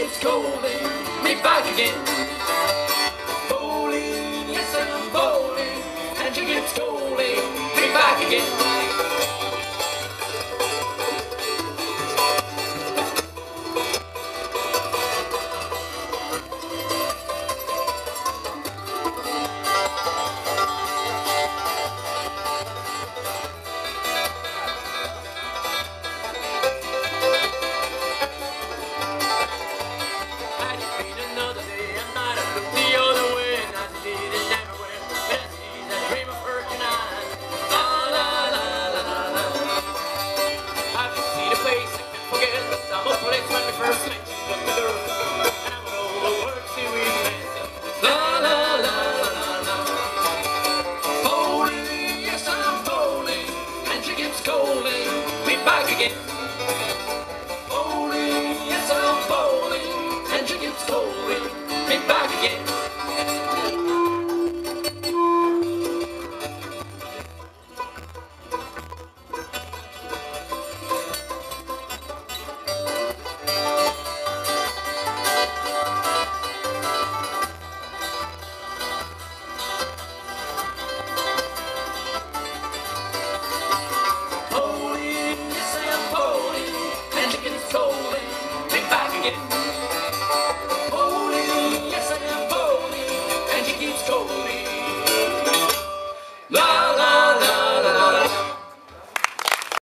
it's calling me back again. Bowling, yes, I'm bowling, and she keeps calling me back again. back again. Yeah.